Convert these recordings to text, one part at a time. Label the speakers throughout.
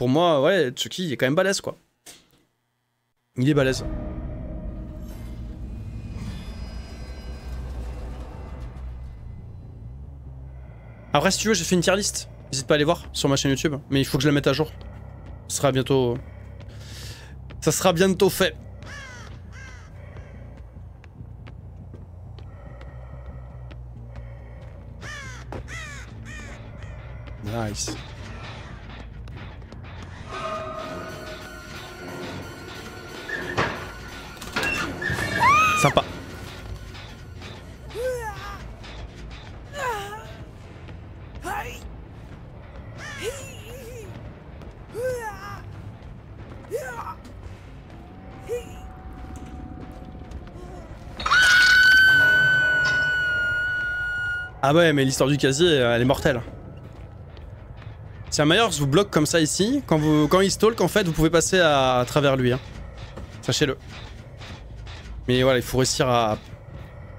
Speaker 1: pour moi, ouais, Chucky il est quand même balèze quoi. Il est balèze. Après, si tu veux, j'ai fait une tier list. N'hésite pas à aller voir sur ma chaîne YouTube. Mais il faut que je la mette à jour. Ce sera bientôt. Ça sera bientôt fait. Nice. Ah ouais, mais l'histoire du casier, elle est mortelle. Si un Myers vous bloque comme ça ici, quand, vous, quand il stalk, en fait, vous pouvez passer à, travers lui. Hein. Sachez-le. Mais voilà, il faut réussir à,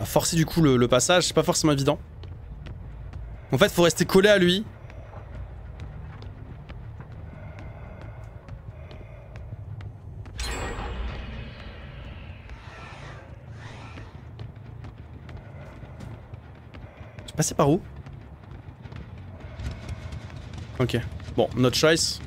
Speaker 1: forcer du coup le, passage, c'est pas forcément évident. En fait, il faut rester collé à lui. Je passé par où Ok. Bon, notre choice.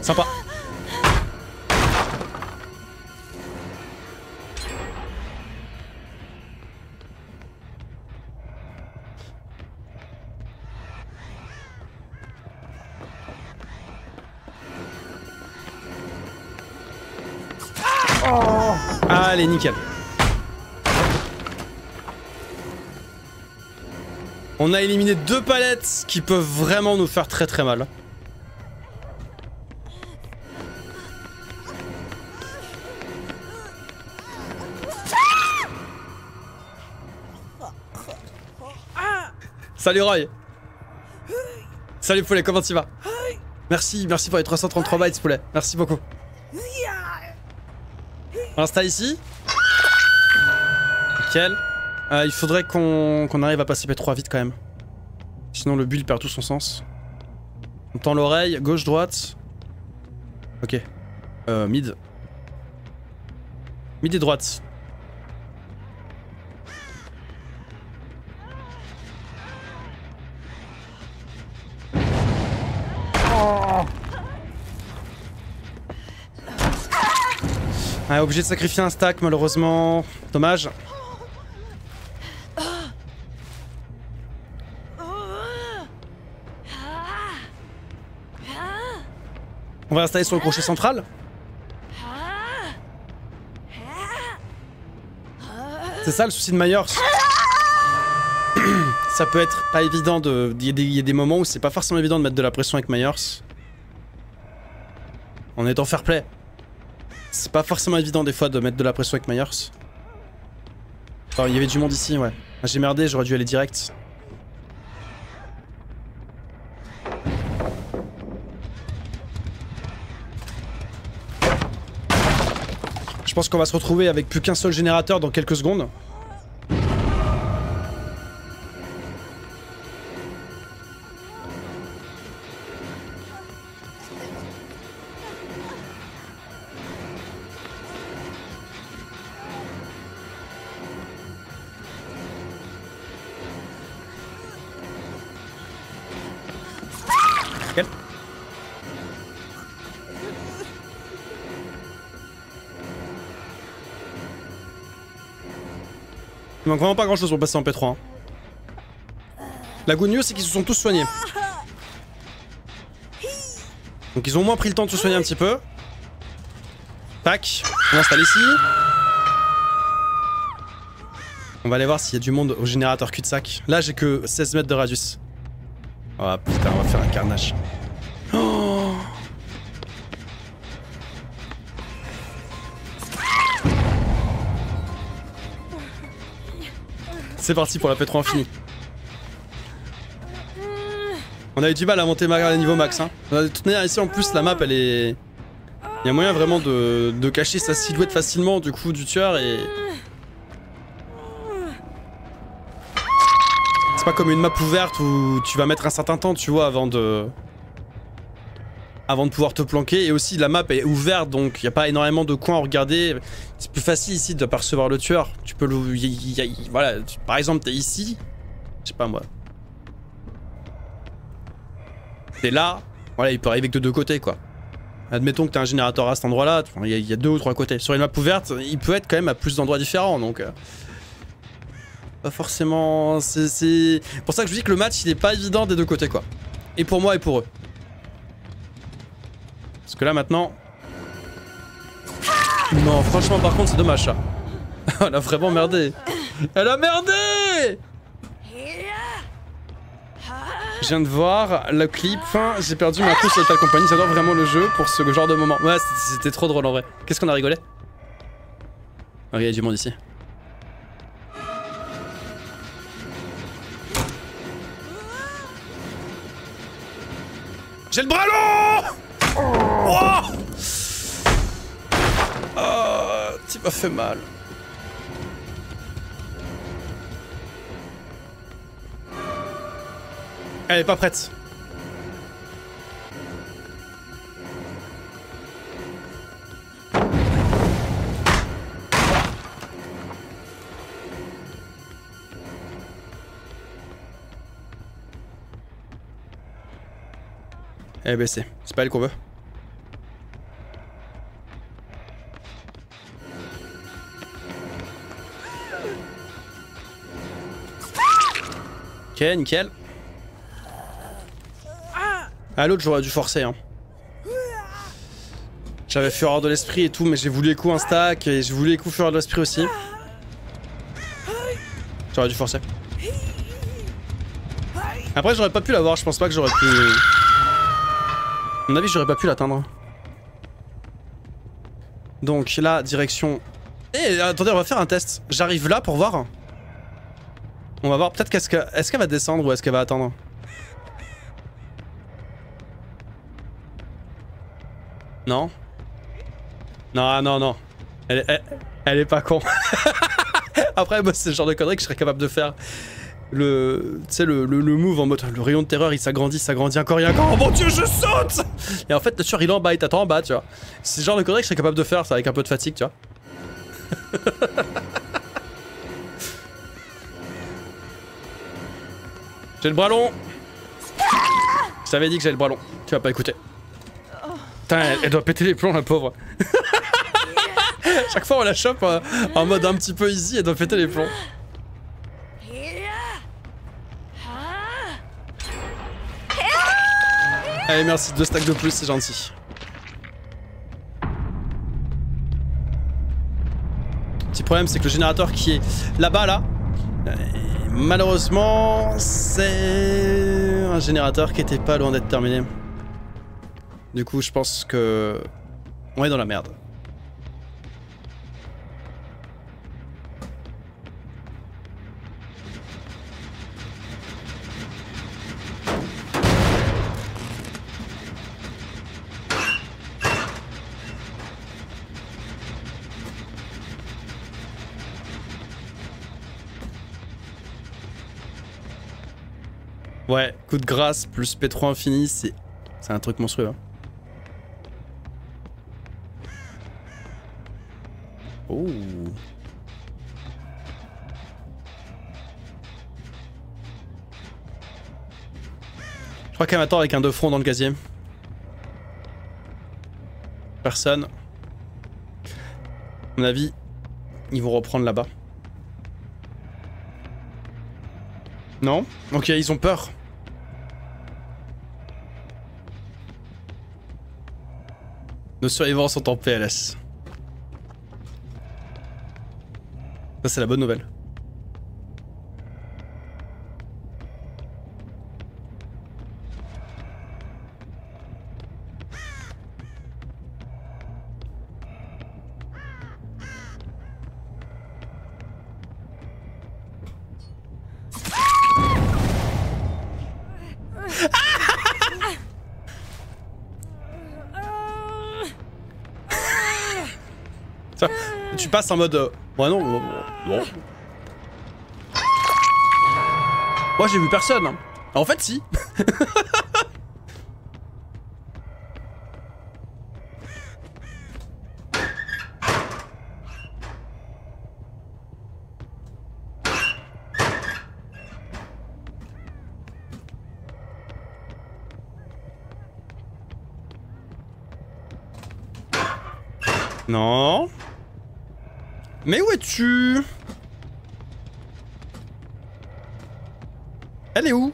Speaker 1: Sympa. Allez, nickel. On a éliminé deux palettes qui peuvent vraiment nous faire très très mal. Salut Roy Salut Poulet, comment tu vas? Merci, merci pour les 333 bytes Poulet, merci beaucoup. On installe ici. Nickel. Euh, il faudrait qu'on arrive à passer P3 vite quand même. Sinon le build perd tout son sens. On tend l'oreille, gauche, droite. Ok. Euh, mid. Mid et droite. Ah, obligé de sacrifier un stack malheureusement. Dommage. On va installer sur le crochet central. C'est ça le souci de Myers. ça peut être pas évident de... Il y, a des moments où c'est pas forcément évident de mettre de la pression avec Myers. En fair play. C'est pas forcément évident des fois de mettre de la pression avec Myers. Enfin, il y avait du monde ici, ouais. Ah, j'ai merdé, j'aurais dû aller direct. Je pense qu'on va se retrouver avec plus qu'un seul générateur dans quelques secondes. Il manque vraiment pas grand chose pour passer en P3. Hein. La good news, c'est qu'ils se sont tous soignés. Donc ils ont au moins pris le temps de se soigner un petit peu. Tac, on installe ici. On va aller voir s'il y a du monde au générateur cul-de-sac. Là, j'ai que 16 mètres de radius. Oh putain, on va faire un carnage. C'est parti pour la P3 infinie. On a eu du mal à monter ma niveau max. Hein. De toute manière, ici en plus, la map elle est. Il y a moyen vraiment de, de cacher sa silhouette facilement du coup du tueur et. C'est pas comme une map ouverte où tu vas mettre un certain temps, tu vois, avant de. Avant de pouvoir te planquer. Et aussi, la map est ouverte donc il n'y a pas énormément de coins à regarder. C'est plus facile ici de percevoir le tueur. Tu peux le. voilà, par exemple, t'es ici. Je sais pas moi. T'es là. Voilà, il peut arriver que de deux côtés quoi. Admettons que t'as un générateur à cet endroit-là, il y, a deux ou trois côtés. Sur une map ouverte, il peut être quand même à plus d'endroits différents, donc... Euh, pas forcément... C'est pour ça que je dis que le match, il est pas évident des deux côtés, quoi. Et pour moi et pour eux. Parce que là, maintenant... Non, franchement, par contre, c'est dommage, ça. Elle a vraiment merdé. Elle a merdé Je viens de voir le clip, j'ai perdu ma couche sur ta compagnie, j'adore vraiment le jeu pour ce genre de moment. Ouais, c'était trop drôle en vrai. Qu'est-ce qu'on a rigolé? Il y a du monde ici. J'ai le bras long Oh, oh Tu m'as fait mal. Elle est pas prête. Elle est baissée. C'est pas elle qu'on veut. Ok, nickel. Ah l'autre j'aurais dû forcer hein. J'avais fureur de l'esprit et tout mais j'ai voulu écou un stack et j'ai voulu écou fureur de l'esprit aussi. J'aurais dû forcer. Après j'aurais pas pu l'avoir, je pense pas que j'aurais pu... A mon avis j'aurais pas pu l'atteindre. Donc là, direction... Eh attendez on va faire un test. J'arrive là pour voir. On va voir peut-être qu'est-ce que... Est-ce qu'elle va descendre ou est-ce qu'elle va attendre? Non? Non, non, non. Elle, est pas con. Après, c'est le genre de connerie que je serais capable de faire. Le, tu sais, le, le, move en mode le rayon de terreur, il s'agrandit, s'agrandit encore et encore. Oh mon dieu, je saute Et en fait, sûr, il est en bas, il t'attend en bas, tu vois. C'est le genre de connerie que je serais capable de faire, ça, avec un peu de fatigue, tu vois. J'ai le bras long Je dit que j'avais le bras long. Tu vas pas écouter. Putain, elle, doit péter les plombs, la pauvre. Chaque fois, on la chope euh, en mode un petit peu easy, elle doit péter les plombs. Allez, merci, deux stacks de plus, c'est gentil. Petit problème, c'est que le générateur qui est là-bas, là, euh, malheureusement, c'est un générateur qui était pas loin d'être terminé. Du coup, je pense que... On est dans la merde. Ouais, coup de grâce plus P3 infini, c'est un truc monstrueux. Hein. Oh. Je crois qu'elle m'attend avec un deux front dans le gazier. Personne. À mon avis, ils vont reprendre là-bas. Non Ok, ils ont peur. Nos survivants sont en PLS. Ça, c'est la bonne nouvelle. tu passes en mode... euh, ouais non. Moi j'ai vu personne. hein. En fait si. Non. Mais où es-tu? Elle est où?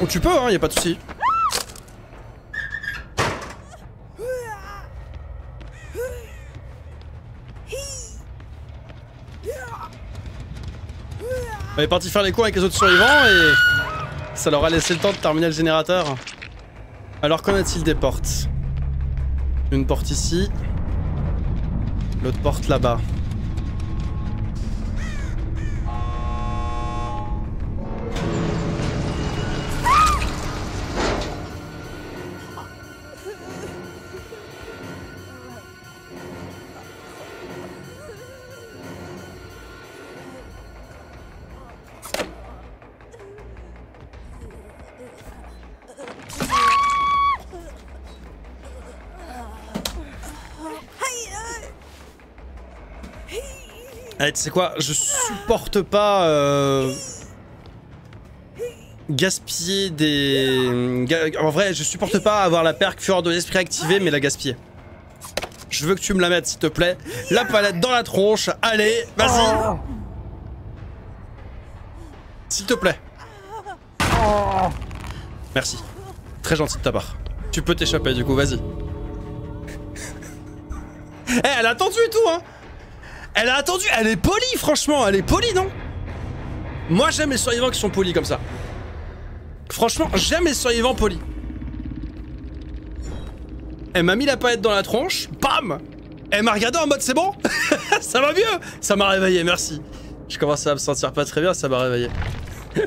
Speaker 1: Oh, tu peux, hein, y a pas de souci. On est parti faire les cours avec les autres survivants et ça leur a laissé le temps de terminer le générateur. Alors qu'en est-il des portes? Une porte ici. L'autre porte là-bas. Allez, tu sais quoi Je supporte pas euh, gaspiller des. En vrai, je supporte pas avoir la perque fureur de l'esprit activée, mais la gaspiller. Je veux que tu me la mettes, s'il te plaît. La palette dans la tronche. Allez, vas-y. S'il te plaît. Merci. Très gentil de ta part. Tu peux t'échapper du coup, vas-y. Eh, elle a attendu et tout, hein Elle a attendu, elle est polie, franchement, elle est polie, non? Moi, j'aime les survivants qui sont polis comme ça. Franchement, j'aime les survivants polis. Elle m'a mis la palette dans la tronche, bam Elle m'a regardé en mode c'est bon Ça va mieux Ça m'a réveillé, merci. Je commençais à me sentir pas très bien, ça m'a réveillé.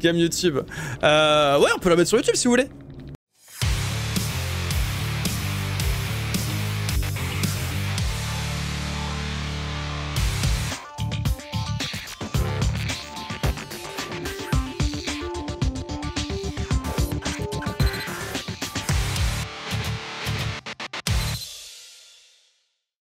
Speaker 1: Game YouTube. Euh, ouais, on peut la mettre sur YouTube si vous voulez.